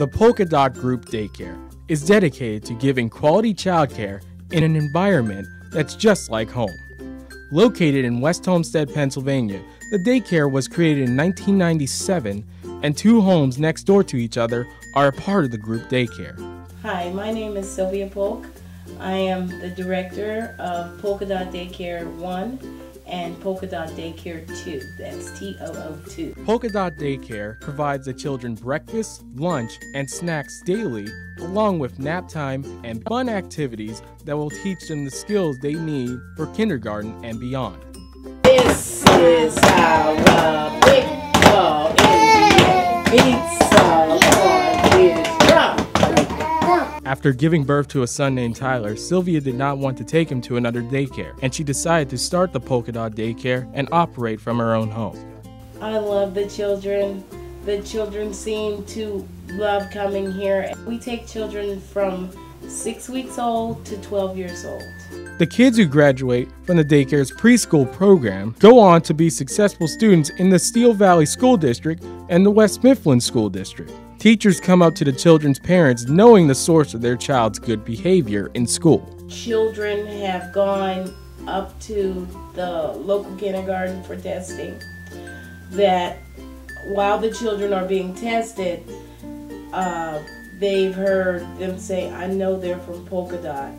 The Polk-A-Dot Group Daycare is dedicated to giving quality childcare in an environment that's just like home. Located in West Homestead, Pennsylvania, the daycare was created in 1997, and two homes next door to each other are a part of the group daycare. Hi, my name is Sylvia Polk. I am the director of Polk-A-Dot Daycare 1 and Polk-A-Dot Daycare 2. That's T O O 2. Polk-A-Dot Daycare provides the children breakfast, lunch, and snacks daily, along with nap time and fun activities that will teach them the skills they need for kindergarten and beyond. This is how uh, After giving birth to a son named Tyler, Sylvia did not want to take him to another daycare, and she decided to start the Polk-A-Dot Daycare and operate from her own home. I love the children. The children seem to love coming here. We take children from six weeks old to 12 years old. The kids who graduate from the daycare's preschool program go on to be successful students in the Steel Valley School District and the West Mifflin School District. Teachers come up to the children's parents knowing the source of their child's good behavior in school. Children have gone up to the local kindergarten for testing. That while the children are being tested, uh, they've heard them say, I know they're from Polk-A-Dot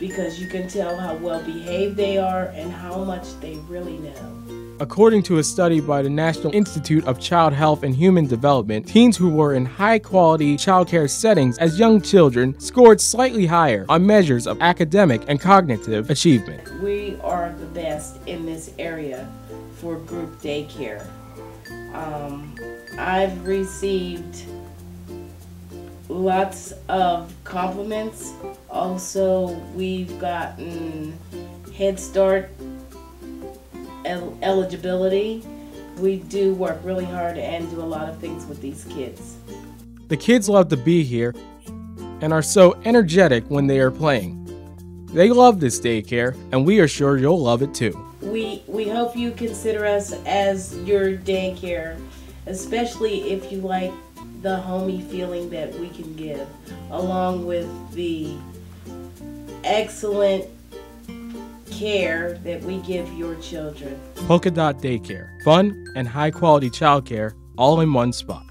because you can tell how well behaved they are and how much they really know. According to a study by the National Institute of Child Health and Human Development, teens who were in high quality childcare settings as young children scored slightly higher on measures of academic and cognitive achievement. We are the best in this area for group daycare. Um, I've received lots of compliments. Also, we've gotten Head Start el- eligibility. We do work really hard and do a lot of things with these kids. The kids love to be here and are so energetic when they are playing. They love this daycare, and we are sure you'll love it too. We we hope you consider us as your daycare, especially if you like the homey feeling that we can give, along with the excellent care that we give your children. Polk-A-Dot Daycare. Fun and high quality childcare all in one spot.